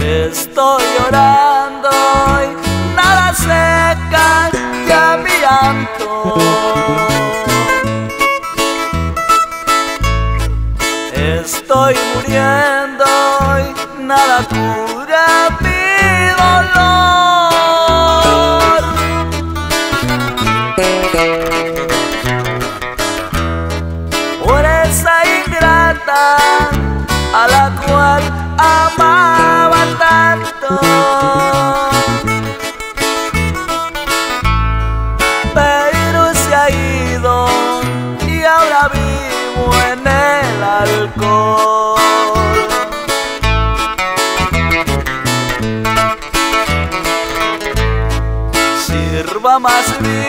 Estoy llorando y nada seca ya mi llanto. Estoy muriendo y nada cura mi a la cual amaba tanto. Pero se ha ido y ahora vivo en el alcohol. Sirva más vino,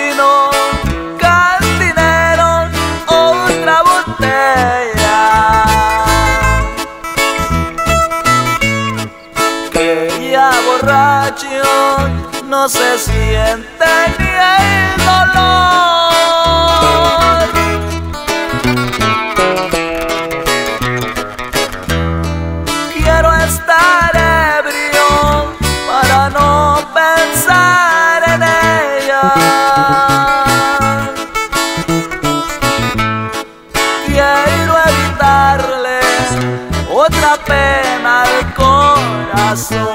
se siente ni el dolor. Quiero estar ebrio para no pensar en ella. Quiero evitarle otra pena al corazón.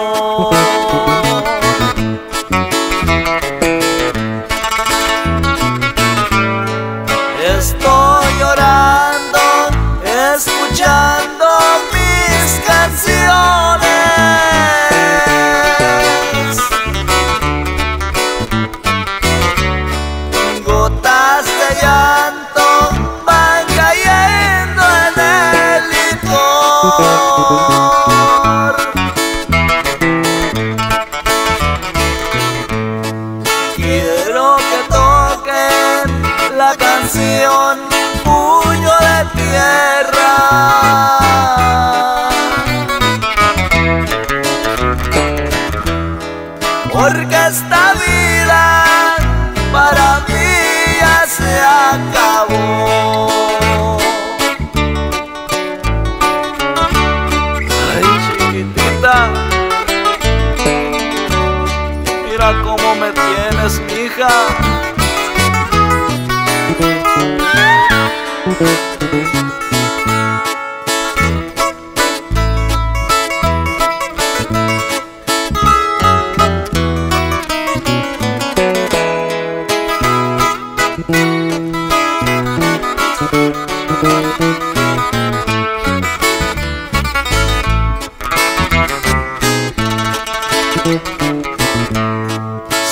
Canción Puño de Tierra. Porque esta vida para mí ya se acabó. Ay, chiquitita. Mira cómo me tienes, mija.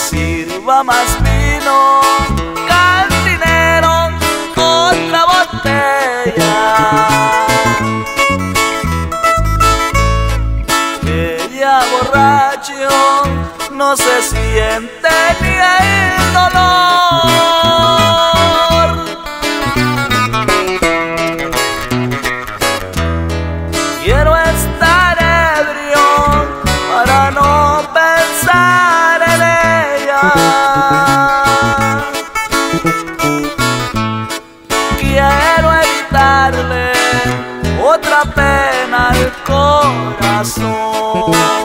Sirva más no se siente ni el dolor. Quiero estar ebrio para no pensar en ella. Quiero evitarle otra pena al corazón.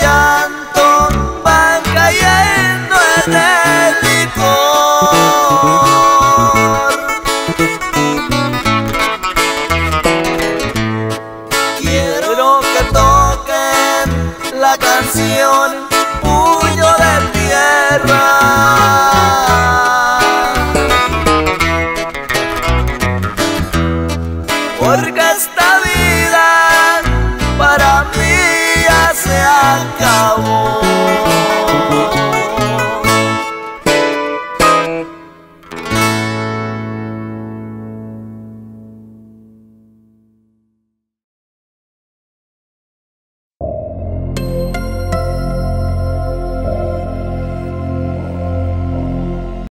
llanto van cayendo en el licor. Quiero que toquen la canción Puño de Tierra. acá.